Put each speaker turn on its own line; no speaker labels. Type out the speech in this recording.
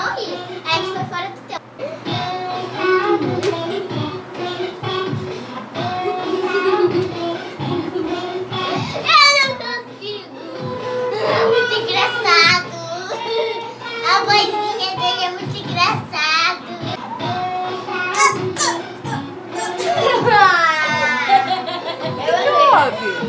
não ri. Aí foi fora do tempo. Eu não consigo. É muito engraçado. A vozinha dele é muito engraçado. O que houve?